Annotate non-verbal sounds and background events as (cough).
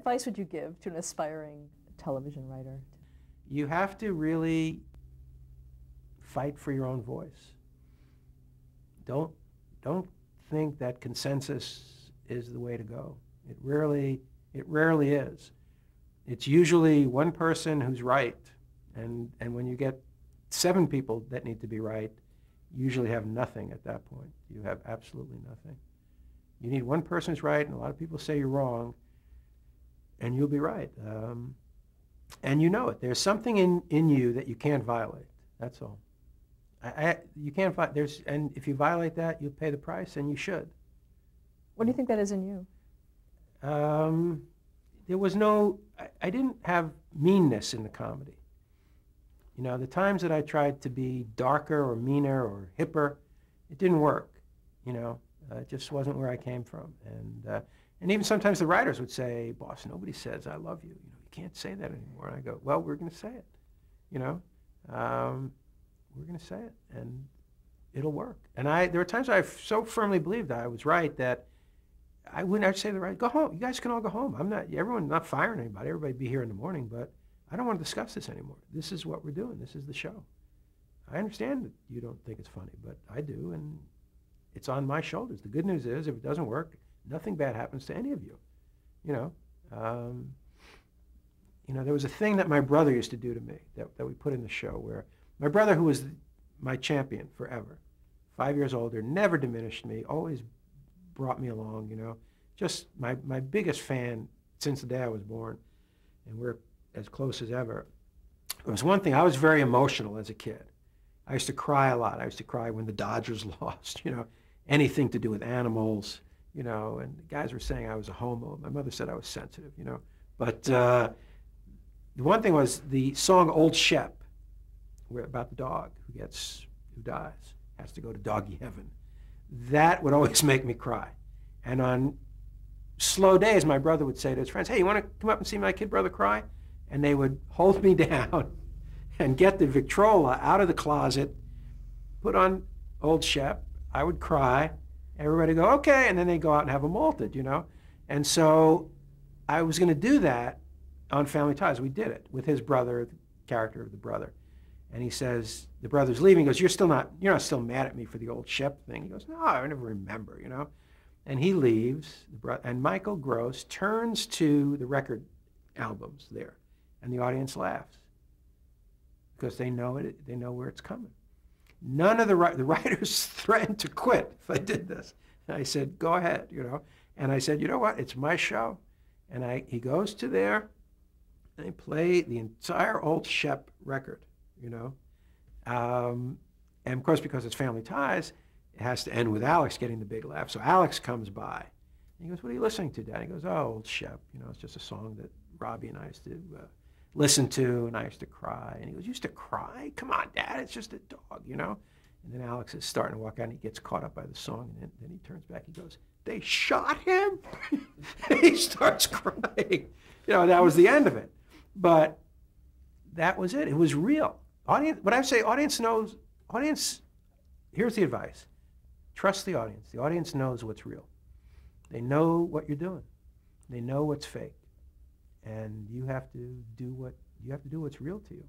advice would you give to an aspiring television writer? You have to really fight for your own voice. Don't, don't think that consensus is the way to go. It rarely, it rarely is. It's usually one person who's right. And, and when you get seven people that need to be right, you usually have nothing at that point. You have absolutely nothing. You need one person's right, and a lot of people say you're wrong, and you'll be right. Um, and you know it. There's something in, in you that you can't violate. That's all. I, I, you can't fight. there's and if you violate that, you'll pay the price, and you should. What do you think that is in you? Um, there was no. I, I didn't have meanness in the comedy. You know, the times that I tried to be darker or meaner or hipper, it didn't work. You know, uh, it just wasn't where I came from, and uh, and even sometimes the writers would say, "Boss, nobody says I love you. You know, you can't say that anymore." And I go, "Well, we're going to say it. You know." Um, we're going to say it, and it'll work. And I, there were times I so firmly believed that I was right that I wouldn't. I'd say the right. Go home. You guys can all go home. I'm not. Everyone not firing anybody. Everybody be here in the morning, but I don't want to discuss this anymore. This is what we're doing. This is the show. I understand that you don't think it's funny, but I do, and it's on my shoulders. The good news is, if it doesn't work, nothing bad happens to any of you. You know. Um, you know, there was a thing that my brother used to do to me that, that we put in the show where my brother, who was my champion forever, five years older, never diminished me, always brought me along, you know. Just my, my biggest fan since the day I was born, and we're as close as ever. It was one thing, I was very emotional as a kid. I used to cry a lot. I used to cry when the Dodgers (laughs) lost, you know, anything to do with animals, you know, and the guys were saying I was a homo. My mother said I was sensitive, you know. But uh, the one thing was the song Old Shep where, about the dog who gets who dies has to go to doggy heaven. That would always (laughs) make me cry. And on slow days, my brother would say to his friends, "Hey, you want to come up and see my kid brother cry?" And they would (laughs) hold me down and get the Victrola out of the closet, put on Old Shep. I would cry. Everybody go, "Okay," and then they go out and have a malted, you know. And so I was going to do that on Family Ties. We did it with his brother, the character of the brother. And he says, the brother's leaving. He goes, you're still not, you're not still mad at me for the old Shep thing. He goes, no, I never remember, you know. And he leaves, and Michael Gross turns to the record albums there, and the audience laughs because they know it, they know where it's coming. None of the, the (laughs) writers threatened to quit if I did this. And I said, go ahead, you know. And I said, you know what, it's my show. And I, he goes to there, and they play the entire old Shep record you know. Um, and of course, because it's family ties, it has to end with Alex getting the big laugh. So Alex comes by. And he goes, what are you listening to, Dad? He goes, oh, old Shep. You know, it's just a song that Robbie and I used to uh, listen to, and I used to cry. And he goes, used to cry? Come on, Dad, it's just a dog, you know? And then Alex is starting to walk out, and he gets caught up by the song, and then, then he turns back. He goes, they shot him? (laughs) he starts crying. You know, that was the end of it. But that was it. It was real. Audience, when I say audience knows, audience, here's the advice. Trust the audience. The audience knows what's real. They know what you're doing. They know what's fake. And you have to do what you have to do what's real to you.